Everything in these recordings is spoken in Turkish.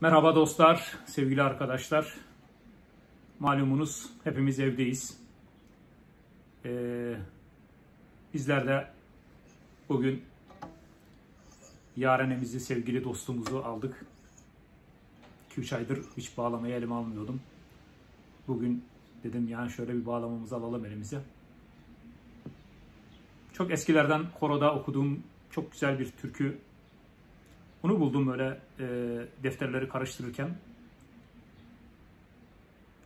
Merhaba dostlar, sevgili arkadaşlar. Malumunuz hepimiz evdeyiz. Ee, bizler de bugün yarenemizi, sevgili dostumuzu aldık. 2-3 aydır hiç bağlamayı elime almıyordum. Bugün dedim yani şöyle bir bağlamamızı alalım elimize. Çok eskilerden koroda okuduğum çok güzel bir türkü bunu buldum böyle e, defterleri karıştırırken.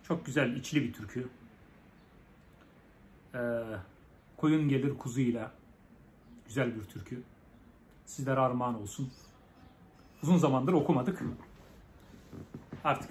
Çok güzel, içli bir türkü. E, koyun gelir kuzuyla. Güzel bir türkü. Sizlere armağan olsun. Uzun zamandır okumadık. Artık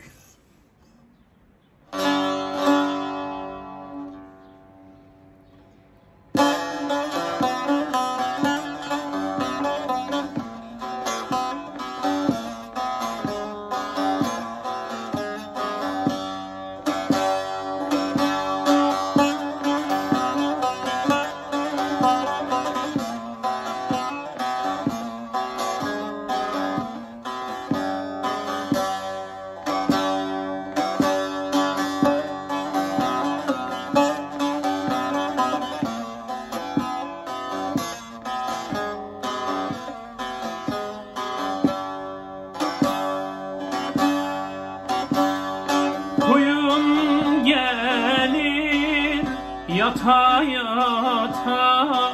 Gelir yata yata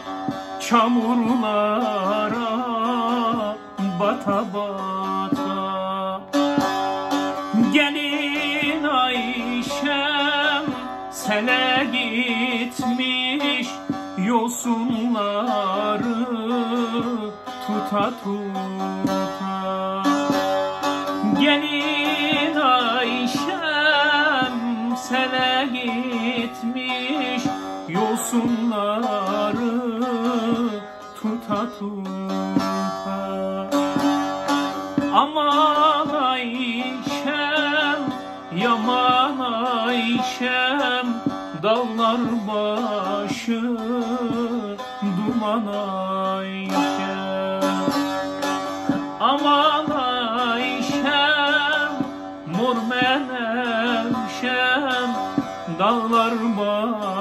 çamurlara bata bata. Gelin Ayşem sele gitmiş yosunları tuta tuta. Gelin yosunları tuta tuta. Aman Ayşem yaman Ayşem dağlar başı duman Ayşem. Aman Ayşem mor menevşem dağlar başı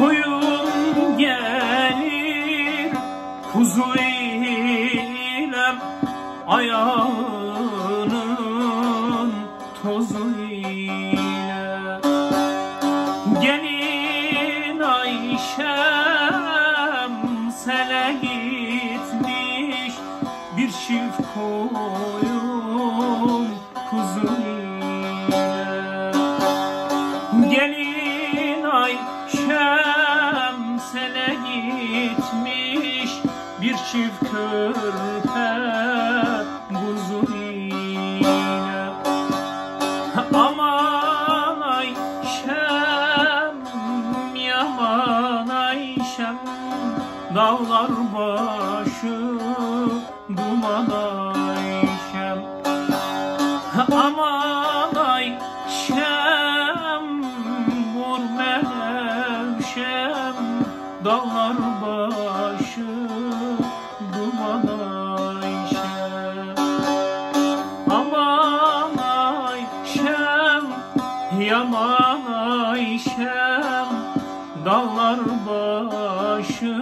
Koyun gelir kuzu ile ayağının tozu ile. Gelin Ayşem sele gitmiş bir çift koyun bir çift körpe kuzu ile Aman Ayşem yaman Ayşem dağlar başı duman Ayşem Aman Ayşem Mor menevşem Dağlar başı Yaman Ayşem Dağlar başı